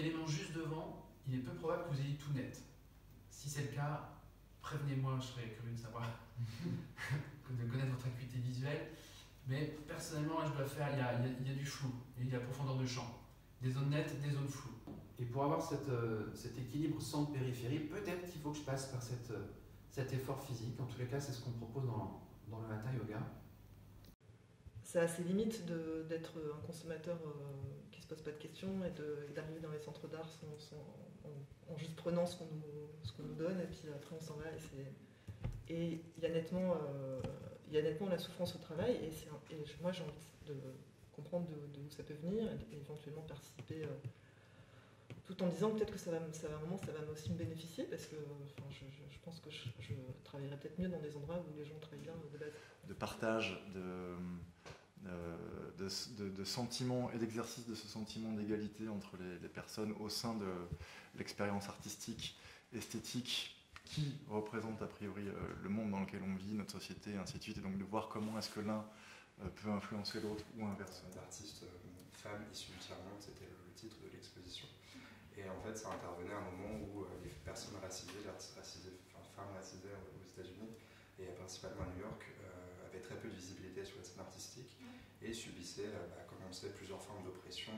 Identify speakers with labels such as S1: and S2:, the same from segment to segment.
S1: élément juste devant, il est peu probable que vous ayez tout net. Si c'est le cas, prévenez-moi, je serais curieux de savoir, de connaître votre acuité visuelle. Mais personnellement, je dois faire, il y, a, il y a du flou, il y a profondeur de champ, des zones nettes, des zones floues. Et pour avoir euh, cet équilibre centre-périphérie, peut-être qu'il faut que je passe par cette, euh, cet effort physique. En tous les cas, c'est ce qu'on propose dans, dans le Hatha Yoga.
S2: Ça a ses limites d'être un consommateur euh, qui se pose pas de questions et d'arriver dans les centres d'art en, juste prenant ce qu'on nous, nous, donne et puis après on s'en va. Et il y a nettement il y a nettement la souffrance au travail et, moi j'ai envie de comprendre d'où ça peut venir et, éventuellement participer euh, tout en disant peut-être que ça va, ça ça va aussi me bénéficier parce que je, pense que je, travaillerai peut-être mieux dans des endroits où les gens travaillent bien de base.
S3: De partage, de, euh, de, de, sentiments et d'exercice de ce sentiment d'égalité entre les, personnes au sein de l'expérience artistique, esthétique, qui représente a priori euh, le monde dans lequel on vit, notre société, ainsi de suite, et donc de voir comment est-ce que l'un euh, peut influencer l'autre ou inversement.
S4: D'artiste euh, femme issue du tiers-monde, c'était le titre de l'exposition. Et en fait, ça intervenait à un moment où les personnes racisées, les racisées, enfin, femmes racisées aux États-Unis, et principalement à New York, avaient très peu de visibilité sur la scène artistique et subissaient, bah, comme on sait, d'oppression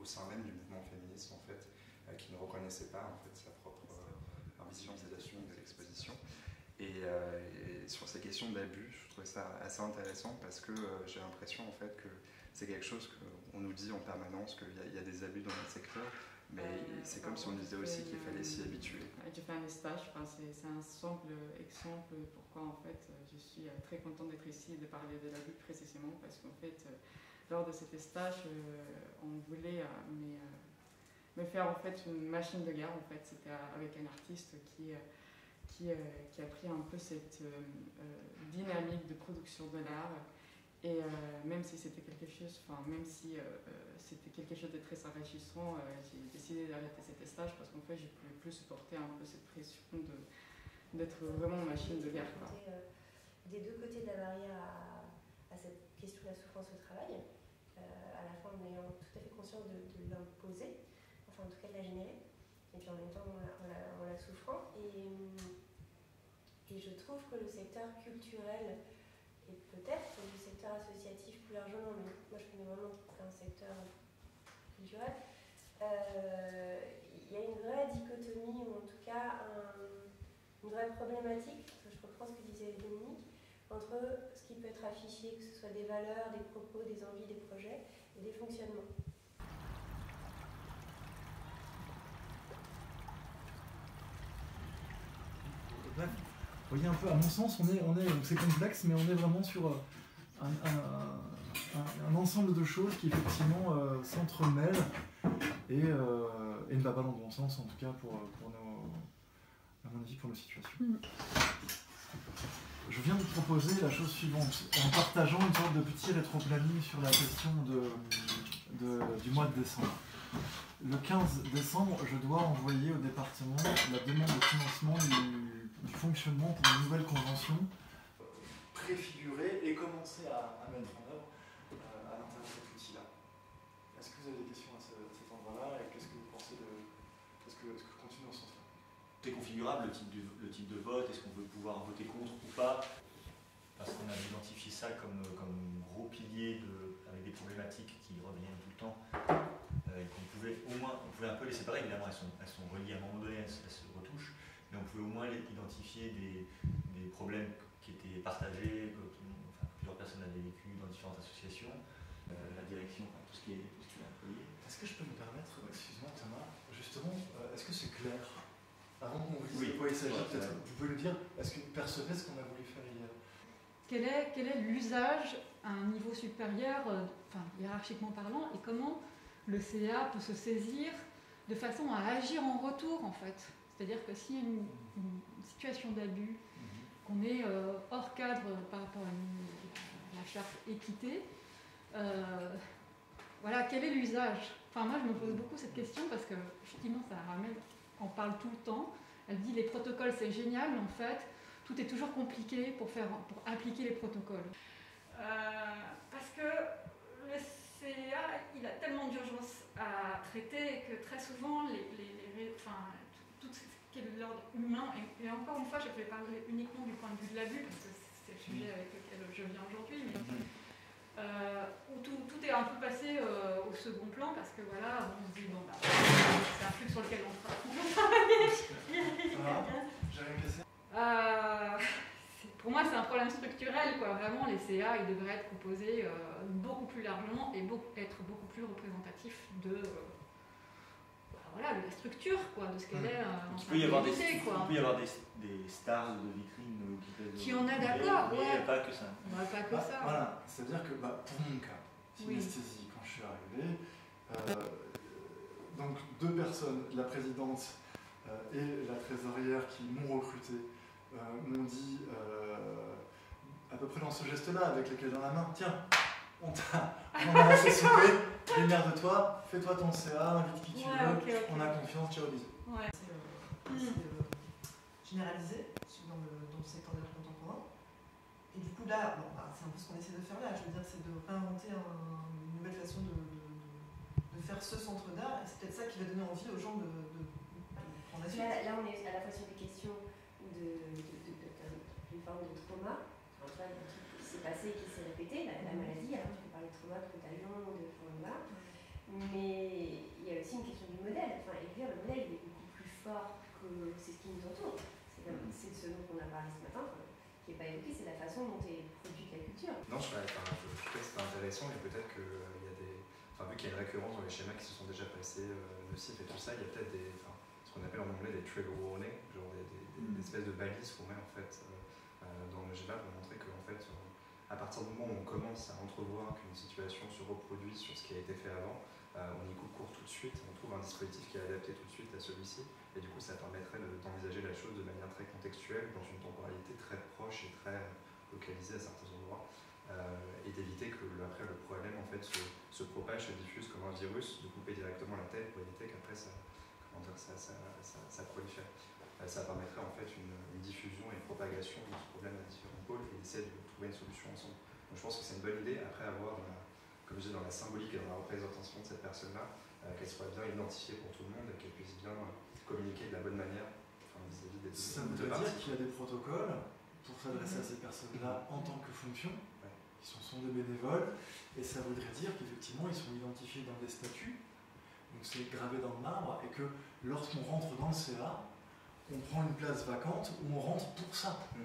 S4: au sein même du mouvement féministe, en fait, qui ne reconnaissait pas en fait, sa propre visualisation de l'exposition. Euh, et, sur ces questions d'abus, je trouvais ça assez intéressant parce que euh, j'ai l'impression en fait que c'est quelque chose qu'on nous dit en permanence qu'il y, a des abus dans notre secteur, mais euh, c'est comme si on disait aussi qu'il fallait s'y habituer.
S5: J'ai fait un stage, c'est un simple exemple pourquoi en fait je suis très contente d'être ici et de parler de l'abus précisément parce qu'en fait lors de cet stage on voulait mais, me faire en fait une machine de guerre en fait. C'était avec un artiste qui, euh, qui, euh, a pris un peu cette euh, dynamique de production de l'art. Et même si c'était quelque chose, enfin même si c'était quelque chose de très enrichissant, j'ai décidé d'arrêter cet stage parce qu'en fait je ne pouvais plus supporter un peu cette pression d'être vraiment machine de guerre.
S6: Des deux côtés de la barrière à cette question de la souffrance au travail, à la fois en ayant tout à fait conscience de, l'imposer, en tout cas de la générer, et puis en même temps en la, souffrant. Et, et je trouve que le secteur culturel, et peut-être le secteur associatif plus largement, mais moi je connais vraiment un secteur culturel, euh, il y a une vraie dichotomie, ou en tout cas une vraie problématique, je reprends ce que disait Dominique, entre ce qui peut être affiché, que ce soit des valeurs, des propos, des envies, des projets, et des fonctionnements.
S7: bref, vous voyez un peu, à mon sens, on est, on est, c'est complexe, mais on est vraiment sur euh, un, ensemble de choses qui effectivement euh, s'entremêlent et, euh, et, ne va pas dans le bon sens, en tout cas pour, pour nos, à mon avis, pour nos situations. Mm. Je viens de proposer la chose suivante, en partageant une sorte de petit rétro-planning sur la question de, du mois de décembre. Le 15 décembre, je dois envoyer au département la demande de financement du du fonctionnement pour une nouvelle convention préfigurer et commencer à, mettre en œuvre euh, à l'intérieur de cet outil-là. Est-ce que vous avez des questions à, cet endroit-là et qu'est-ce que vous pensez de. Est-ce que, est que vous continuez dans ce sens-là?
S8: C'est configurable le type, de, le type de vote, est-ce qu'on veut pouvoir voter contre pas Parce qu'on a identifié ça comme, comme gros pilier de, avec des problématiques qui reviennent tout le temps. Euh, et qu'on pouvait au moins, on pouvait un peu les séparer, évidemment elles sont, elles sont reliées à un moment donné, elles se retouchent, mais on pouvait au moins identifier des, des problèmes qui étaient partagés, que, plusieurs personnes avaient vécu dans différentes associations, euh, la direction, tout ce qui est, tout ce qui employé.
S7: Est-ce que je peux me permettre, excuse-moi Thomas, justement, euh, est-ce que c'est clair Avant qu'on vous dise
S8: oui,
S7: de quoi il s'agit, peut-être. vous pouvez le dire, est-ce que vous percevez ce qu'on a voulu faire hier
S9: quel est, quel est l'usage à un niveau supérieur, euh, enfin, hiérarchiquement parlant, et comment le CA peut se saisir de façon à agir en retour, en fait? C'est-à-dire que s'il y a une, situation d'abus, qu'on est euh, hors cadre par rapport à la charte équité, euh, voilà, quel est l'usage? Enfin, moi, je me pose beaucoup cette question parce que, effectivement, ça ramène, on parle tout le temps. Elle dit les protocoles, c'est génial, mais en fait, tout est toujours compliqué pour, faire, pour appliquer les protocoles.
S10: Euh, parce que le
S9: CA, il a tellement d'urgence à traiter que très souvent, les, les, les- enfin, tout ce qui est de l'ordre humain, et, et encore une fois, je vais parler uniquement du point de vue de l'abus, parce que c'est le sujet avec lequel je viens aujourd'hui, mais euh, où tout, tout est un peu passé euh, au second plan, parce que voilà, on se dit, bon, bah, c'est un truc sur lequel on travaille.
S3: Cassé.
S9: Euh, pour moi, c'est un problème structurel. Quoi. Vraiment, les CA, ils devraient être euh, beaucoup plus largement et beaucoup- être beaucoup plus représentatifs de, euh, voilà, de la structure, quoi, de ce qu'elle est. euh, en
S8: Il peut y avoir des,
S9: train de
S8: il
S9: quoi.
S8: peut y avoir des, des stars de vitrine euh, qui
S9: Qui en
S8: mais-
S9: d'accord, ouais.
S8: pas que ça.
S9: Bah, pas que
S3: Bah,
S9: ça.
S3: Voilà, c'est-à-dire que bah, pour mon cas,
S9: Oui.
S3: synesthésie, quand je suis arrivé, euh, donc deux personnes, la présidente euh, et la trésorière qui m'ont recruté, euh, m'ont dit euh, à peu près dans ce geste-là, avec les clés dans la main, tiens, on t'a on a lancé souper, démerde-toi, fais-toi ton CA, invite qui tu
S9: Ouais,
S3: veux, on a confiance, ciao, bisous.
S9: Ouais.
S2: C'est euh, euh, généralisé dans le, dans le secteur de l'art contemporain. Et du coup, là, bon, bah, c'est un peu ce qu'on essaie de faire là. Je veux dire, c'est de réinventer un- une nouvelle façon de, de- de faire ce centre d'art. Et c'est peut-être ça qui va donner envie aux gens de, de, de prendre la suite.
S6: Là, là, on est à la fois sur des questions de, de, de, de- de- forme de trauma, passé, qui s'est répété, la, la maladie, alors tu peux parler de trauma de contagion, de enfin, voilà. Mais il y a aussi une question du modèle. Enfin, et dire, le modèle il est beaucoup plus fort que c'est ce qui nous entoure. C'est c'est ce dont on a parlé ce matin, enfin, qui n'est pas évoqué, c'est la façon dont est produite la culture.
S4: Non, je, enfin, je, trouve que c'est intéressant et peut-être qu'il y a des. Enfin, vu qu'il y a une récurrence dans les schémas qui se sont déjà passés, euh, nocifs et tout ça, il y a peut-être des. Enfin, ce qu'on appelle en anglais des trigger warnings, genre des, des- des- des espèces de balises qu'on met en fait euh, euh, dans le schéma pour montrer qu'en fait, euh, à partir du moment où on commence à entrevoir qu'une situation se reproduit sur ce qui a été fait avant, euh, on y coupe court tout de suite, on trouve un dispositif qui est adapté tout de suite à celui-ci, et du coup ça permettrait de- d'envisager la chose de manière très contextuelle, dans une temporalité très proche et très localisée à certains endroits, euh, et d'éviter que après le problème en fait se, propage, se diffuse comme un virus, de couper directement la tête pour éviter qu'après ça, ça, ça, ça, ça prolifère. Euh, ça permettrait en fait une, une diffusion et une propagation de ce problème à différents pôles et d'essayer de trouver une solution ensemble. Donc je pense que c'est une bonne idée, après avoir, la- comme je dis, dans la symbolique et dans la représentation de cette personne-là, euh, qu'elle soit bien identifiée pour tout le monde et qu'elle puisse bien euh, communiquer de la bonne manière enfin, vis-à-vis des
S3: Ça
S4: deux
S3: dire qu'il y a des protocoles pour s'adresser à ces personnes-là en tant que fonction,
S4: Ouais.
S3: qui sont, sont des bénévoles, et ça voudrait dire qu'effectivement ils sont identifiés dans des statuts, donc c'est gravé dans le marbre, et que lorsqu'on rentre dans le CA, on prend une place vacante où on rentre pour ça.
S4: Hmm.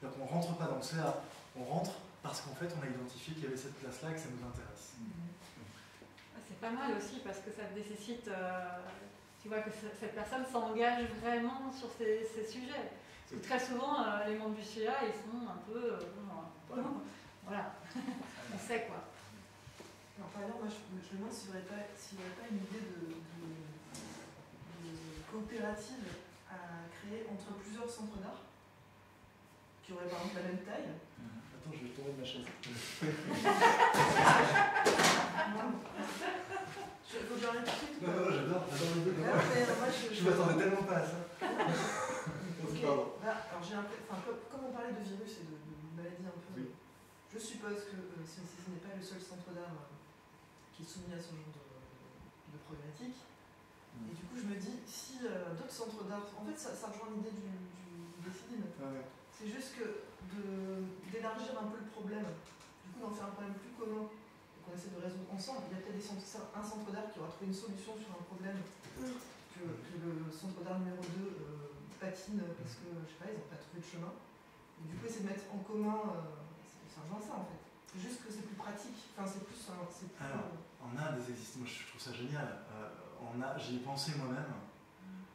S3: C'est-à-dire qu'on rentre pas dans le CA, on rentre parce qu'en fait on a identifié qu'il y avait cette place-là et que ça nous intéresse.
S9: Ah, C'est pas mal aussi parce que ça nécessite, euh, tu vois, que ce- cette personne s'engage vraiment sur ces, ces sujets. Parce que très souvent, euh, les membres du CA, ils sont un peu. euh, bon, voilà, on sait quoi.
S2: Alors, par ailleurs, moi, je, je me demande s'il n'y aurait, pas- aurait une idée de, de- de coopérative à créer entre plusieurs centres d'art, qui auraient par exemple la même taille.
S3: Attends, je vais tomber de ma chaise.
S2: Je, faut que j'arrête tout de suite.
S3: Non, non, j'adore, j'adore les deux.
S2: Ouais, mais, euh, je,
S3: Je m'attendais tellement pas à ça.
S2: Ok, bah, alors j'ai l'impression- enfin, comme, on parlait de virus et de, de maladie un peu,
S3: Oui.
S2: je suppose que euh, ce, ce n'est pas le seul centre d'art euh, qui est soumis à ce genre de, de problématique. Et du coup, je me dis, si euh, d'autres centres d'art, en fait, ça, ça rejoint l'idée du, du.
S3: Ouais, ouais.
S2: C'est juste que d'élargir un peu le problème, du coup d'en faire un problème plus commun, qu'on essaie de résoudre ensemble. Il y a peut-être un centre d'art qui aura trouvé une solution sur un problème que, que le centre d'art numéro 2 euh, patine parce que, je sais pas, ils n'ont pas trouvé de chemin. Et du coup, essayer de mettre en commun, euh, c'est c'est un genre ça en fait. C'est juste que c'est plus pratique, enfin c'est plus... c'est plus
S3: Alors, on a des existants, moi je trouve ça génial. Euh, on a, j'y ai pensé moi-même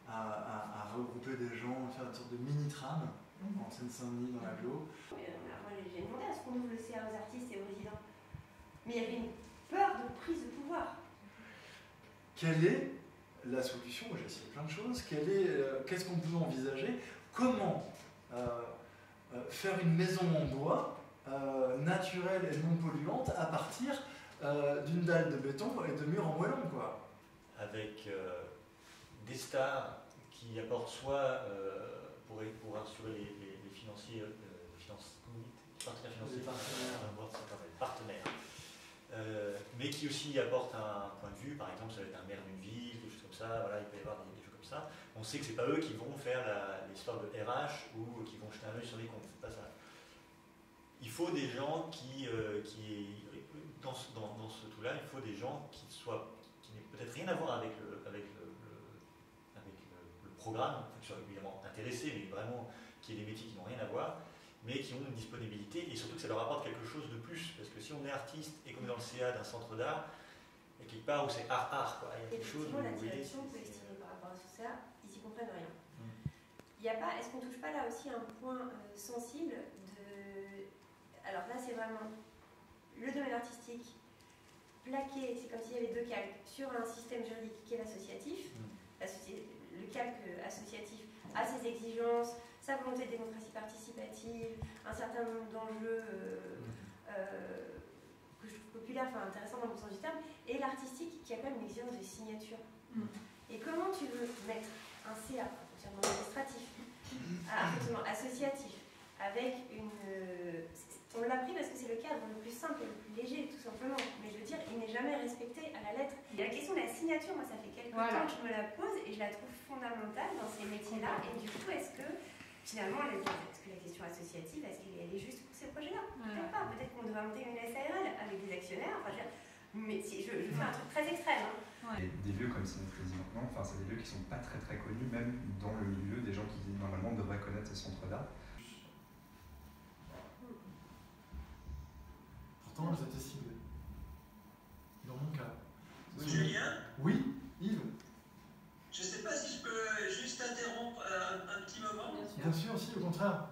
S3: à, à- à regrouper des gens, à faire une sorte de mini-tram
S2: Mhm.
S3: en Seine-Saint-Denis dans l'agglo.
S6: Mais, euh, moi, j'ai demandé à ce qu'on ouvre le CA aux artistes et aux résidents. Mais il y avait une peur de prise de pouvoir.
S3: Quelle est la solution? J'ai essayé plein de choses. Quelle est, euh, qu'est-ce qu'on peut envisager? Comment euh, euh, faire une maison en bois euh, naturelle et non polluante à partir euh, d'une dalle de béton et de murs en moellon, quoi?
S8: Avec euh, des stars qui apportent soit euh, pour, pour assurer les, les- les financiers, euh, finance- partenaires financiers,
S3: partenaires.
S8: partenaires. Mais qui aussi apportent un point de vue, par exemple, ça va être un maire d'une ville, des choses comme ça, voilà, il peut y avoir des, des choses comme ça. On sait que c'est pas eux qui vont faire l'histoire de RH ou qui vont jeter un œil sur les comptes, c'est pas ça. Il faut des gens qui, euh, qui dans, ce, dans, dans ce tout-là, il faut des gens qui soient, peut-être rien à voir avec le, avec le, le- avec le, le programme, qui soient évidemment intéressés, mais vraiment qui aient des métiers qui n'ont rien à voir, mais qui ont une disponibilité et surtout que ça leur apporte quelque chose de plus. Parce que si on est artiste et qu'on est dans le CA d'un centre d'art, a quelque part où c'est art-art, quoi. Il y a quelque chose
S6: Effectivement, la direction peut estimer par rapport à tout ça, ils n'y comprennent rien.
S8: Mm.
S6: Il a pas, est-ce qu'on touche pas là aussi un point euh, sensible de. Alors là, c'est vraiment le domaine artistique plaqué, c'est comme s'il y avait deux calques, sur un système juridique qui est l'associatif.
S8: Mm.
S6: Le calque associatif a ses exigences, sa volonté de démocratie participative, un certain nombre d'enjeux. euh, euh, que je trouve populaire, enfin intéressant dans le bon sens du terme, et l'artistique qui a quand même une exigence de signature.
S9: Mm.
S6: Et comment tu veux mettre un CA, un fonctionnement administratif, un fonctionnement associatif, avec une. On l'a pris parce que c'est le cadre le plus simple et le plus léger, tout simplement. Mais je veux dire, il n'est jamais respecté à la lettre. Et la question de la signature, moi, ça fait quelques
S9: Voilà.
S6: temps que je me la pose et je la trouve fondamentale dans ces métiers-là. Et du coup, est-ce que finalement, est-ce que la question associative, est-ce qu'elle est juste pour ces projets-là? Peut-être pas. Peut-être qu'on devrait monter une SARL avec des actionnaires. Enfin, je veux dire, mais si, je, je fais un truc très extrême. hein.
S4: Des lieux comme Synesthésie maintenant, enfin, c'est des lieux qui sont pas très très connus, même dans le milieu des gens qui normalement devraient connaître ces centres d'art.
S7: Pourtant, elles étaient ciblées. Dans mon cas.
S10: Julien,
S7: Oui, Yves
S10: je ne sais pas si je peux juste interrompre un, un petit moment.
S7: Bien sûr, si, au contraire.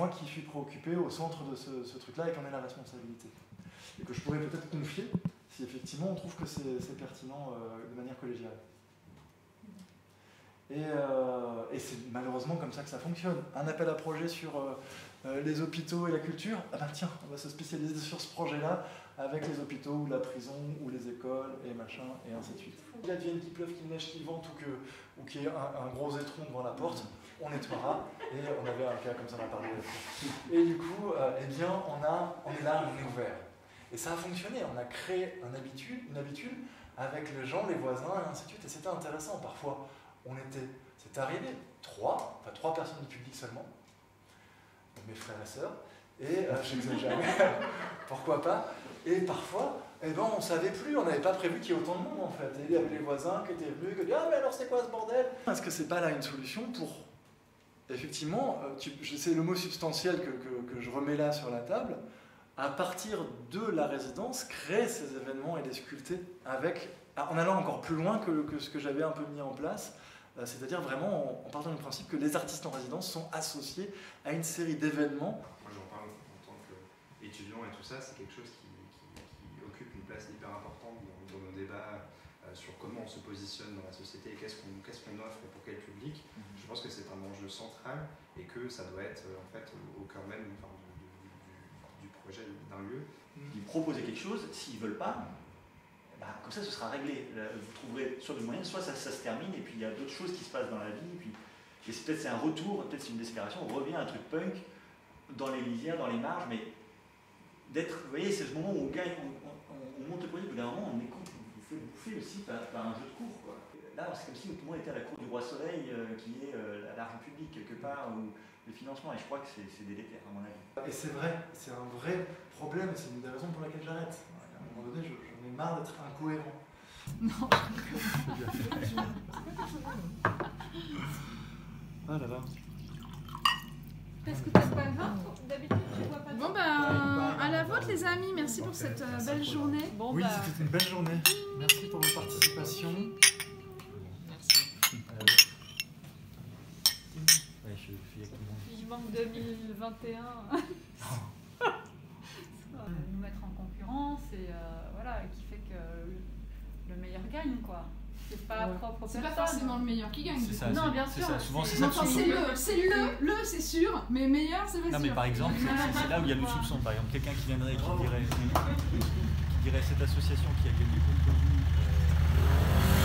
S3: Moi qui suis préoccupé au centre de ce, truc-là et qu'en est la responsabilité. Et que je pourrais peut-être confier si effectivement on trouve que c'est pertinent euh, de manière collégiale. Et, euh, et c'est malheureusement comme ça que ça fonctionne. Un appel à projet sur euh, les hôpitaux et la culture, ah ben tiens, on va se spécialiser sur ce projet-là avec les hôpitaux ou la prison ou les écoles et machin et ainsi de suite. Il advienne qu'il pleuve, qu'il neige, qu'il vente ou qu'il y ait un gros étron devant la porte, on nettoiera. Et on avait un cas comme ça, on a parlé. Et du coup, euh, eh bien, on, a, on est là, on est ouvert. Et ça a fonctionné, on a créé une habitude avec les gens, les voisins, et ainsi de suite. Et c'était intéressant. Parfois, on était, c'est arrivé, trois, enfin trois personnes du public seulement, mes frères et sœurs, et euh, j'exagère, pourquoi pas? Et parfois, eh ben, on savait plus, on n'avait pas prévu qu'il y ait autant de monde en fait. Et il y avait les voisins qui étaient venus, qui disaient Ah, mais alors c'est quoi ce bordel? Est-ce que c'est pas là une solution pour. Effectivement, euh, c'est le mot substantiel que, je remets là sur la table. À partir de la résidence, créer ces événements et les sculpter avec, en allant encore plus loin que, ce que j'avais un peu mis en place, euh, c'est-à-dire vraiment en, partant du principe que les artistes en résidence sont associés à une série d'événements
S4: Moi j'en parle en tant qu'étudiant et tout ça, c'est quelque chose qui, occupe une place hyper importante dans, nos débats sur comment on se positionne dans la société et qu'est-ce qu'on qu'est-ce qu'on offre et pour quel public. Je pense que c'est un enjeu central et que ça doit être euh, en fait au, cœur même enfin, du, du- du projet d'un lieu.
S8: Ils proposer quelque chose, s'ils veulent pas, bah, comme ça ce sera réglé. Vous trouverez soit de moyens, soit ça, ça se termine et puis il y a d'autres choses qui se passent dans la vie. Et, puis, et c'est peut-être c'est un retour, peut-être c'est une déclaration, on revient à un truc punk dans les lisières, dans les marges, mais d'être, vous voyez, c'est ce moment où on gagne, on, on- on monte le projet, au bout d'un moment on est con, vous fait bouffer aussi par, par un jeu de cours. Quoi. Là c'est comme si tout le monde était à la cour du roi soleil, euh, qui est euh, l'argent public quelque part, ou le financement, et je crois que c'est c'est délétère à mon avis.
S3: Et c'est vrai, c'est un vrai problème, c'est une des raisons pour laquelle j'arrête. À un moment donné, je- j'en ai marre d'être incohérent.
S7: Ah là là.
S9: Est-ce que t'aimes pas le vin D'habitude, tu bois pas de
S11: Bon
S9: vin.
S11: ben, à les amis, merci pour cette euh, belle journée.
S9: Bon,
S7: Oui,
S9: bah,
S7: c'était une belle journée. Merci pour votre participation.
S8: Ouais, je fais avec tout le monde.
S9: vivement 2021 va nous mettre en concurrence et euh, voilà, qui fait que le meilleur gagne quoi. C'est pas propre
S11: C'est pas forcément le meilleur qui gagne.
S8: Ça.
S9: Non, bien sûr,
S8: ça. Souvent,
S9: c'est-
S11: Enfin,
S8: le
S11: c'est le, c'est le, le c'est sûr, mais meilleur c'est pas
S8: Non,
S11: sûr.
S8: mais par exemple, c'est- là où il y a le soupçon. Par exemple, quelqu'un qui viendrait et qui dirait, qui dirait cette association qui a gagné contre vous, euh,